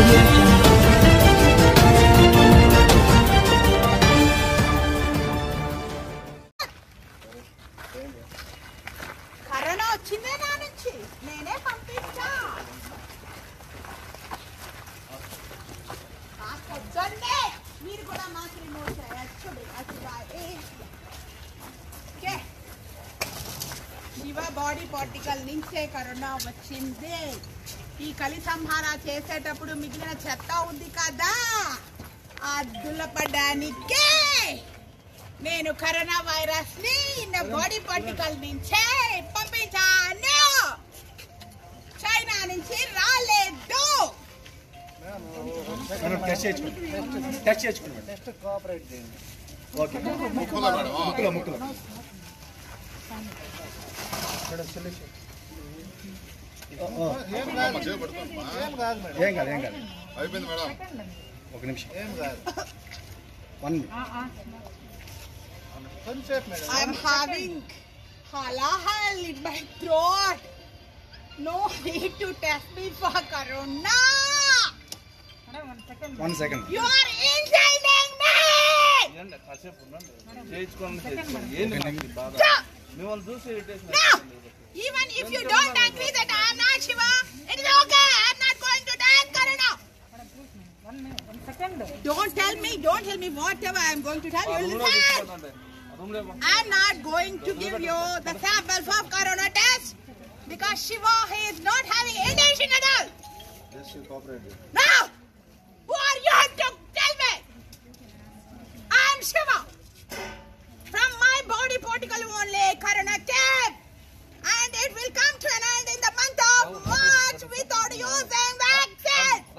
audio jungle. Corona వచ్చిందే నా నుంచి నేనే పంపించా ఆ పొద్దున్నే మీరు కూడా మాకు రిమోట్ చేయొచ్చు అసలు ఓకే శివ బాడీ పార్టికల్ నుంచే కరోనా వచ్చింది ఈ కలి సంహార చేసేటప్పుడు మిగిలిన చెత్త ఉంది కదా? ఆ దులపడానికే! నేను కరోనా వైరస్ని నా బాడీ పార్టికల్ నుంచే పంపించాను! చైనా నుంచి రాలేదు! మనం ఏం కాదు మేడం ఏం కాదు ఏం కాదు అయిపోయింది మేడం ఒక నిమిషం ఏం కాదు వన్ కొంచెం madam I'm having halahal in my throat. No need to test me for corona. One second You are insulting me. Stop. No. even if you don't agree that I am not Shiva, it is okay. I am not going to die in corona. Don't tell me, don't tell me whatever I am going to tell you. Listen. I'm not going to give you the sample for corona test because Shiva he is not having intention at all. Now, who are you to tell me? I'm Shiva. From my body particle only corona test. And it will come to an end in the month of March without using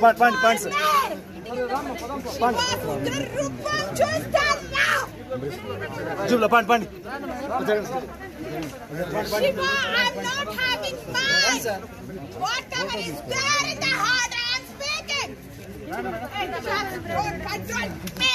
పండి పండి పండి Shiva, I'm not having fun. Whatever is there in the heart, I am speaking. Control me.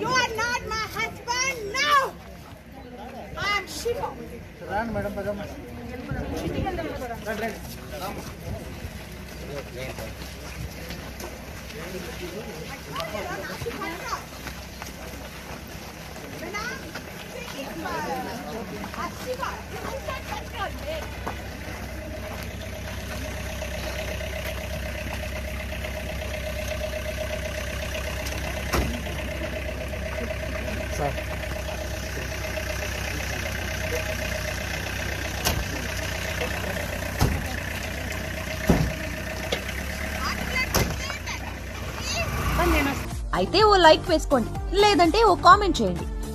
You are not my husband now. I am Shiva. Run, madam, madam. I అయితే ఓ like వేసుకోండి లేదంటే ఓ comment చేయండి